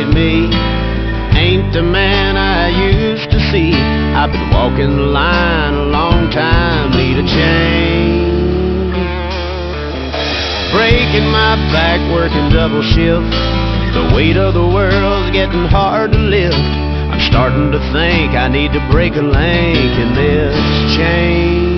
at me. Ain't the man I used to see. I've been walking the line a long time, need a change. Breaking my back, working double shift. The weight of the world's getting hard to lift. I'm starting to think I need to break a link in this chain.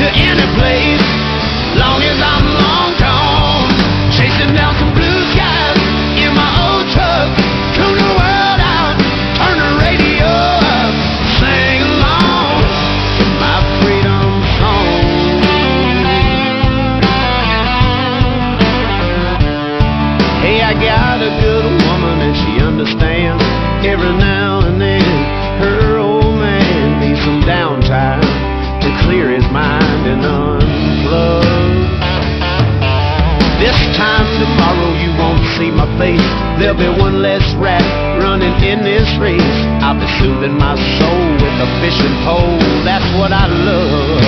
To any place. Long as I'm long face. There'll be one less rat running in this race. I'll be soothing my soul with a fishing pole. That's what I love.